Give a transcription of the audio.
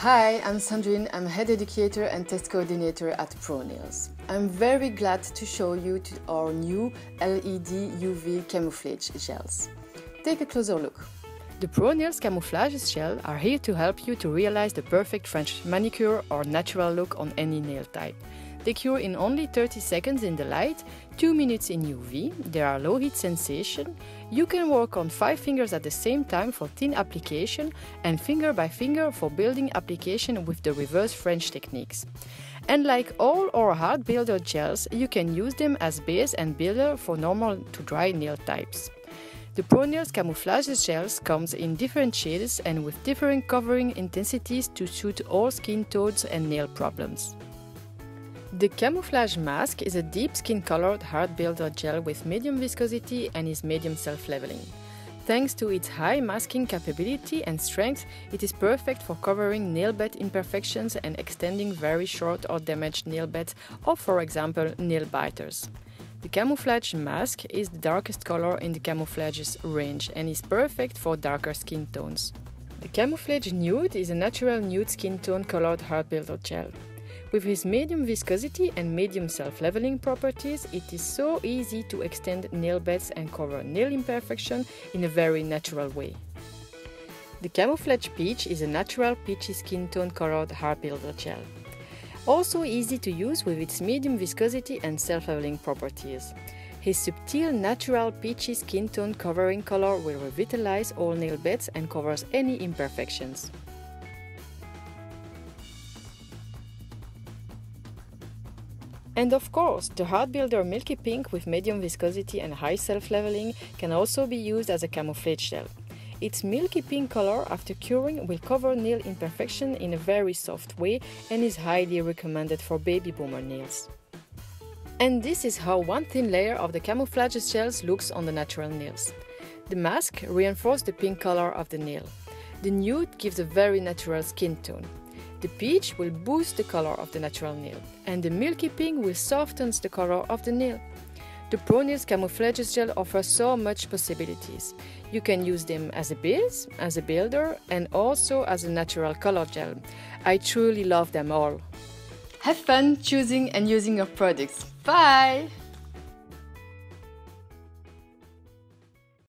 Hi, I'm Sandrine. I'm head educator and test coordinator at ProNails. I'm very glad to show you our new LED UV camouflage gels. Take a closer look. The ProNails camouflage gel are here to help you to realize the perfect French manicure or natural look on any nail type. They cure in only 30 seconds in the light, 2 minutes in UV, there are low heat sensation, you can work on 5 fingers at the same time for thin application and finger by finger for building application with the reverse French techniques. And like all our hard builder gels, you can use them as base and builder for normal to dry nail types. The ProNails camouflage gels comes in different shades and with different covering intensities to suit all skin tones and nail problems. The camouflage mask is a deep skin colored hard builder gel with medium viscosity and is medium self leveling. Thanks to its high masking capability and strength, it is perfect for covering nail bed imperfections and extending very short or damaged nail beds or, for example, nail biters. The camouflage mask is the darkest color in the camouflage's range and is perfect for darker skin tones. The camouflage nude is a natural nude skin tone colored hard builder gel. With his medium viscosity and medium self-leveling properties, it is so easy to extend nail beds and cover nail imperfection in a very natural way. The Camouflage Peach is a natural peachy skin tone colored hard builder gel. Also easy to use with its medium viscosity and self-leveling properties. His subtle natural peachy skin tone covering color will revitalize all nail beds and covers any imperfections. And of course, the Hard Builder Milky Pink with medium viscosity and high self-leveling can also be used as a camouflage gel. Its milky pink color after curing will cover nail imperfection in a very soft way and is highly recommended for baby boomer nails. And this is how one thin layer of the camouflage gels looks on the natural nails. The mask reinforces the pink color of the nail. The nude gives a very natural skin tone. The peach will boost the color of the natural nail, and the milky pink will soften the color of the nail. The ProNails Camouflage Gel offers so much possibilities. You can use them as a base, as a builder, and also as a natural color gel. I truly love them all. Have fun choosing and using your products. Bye!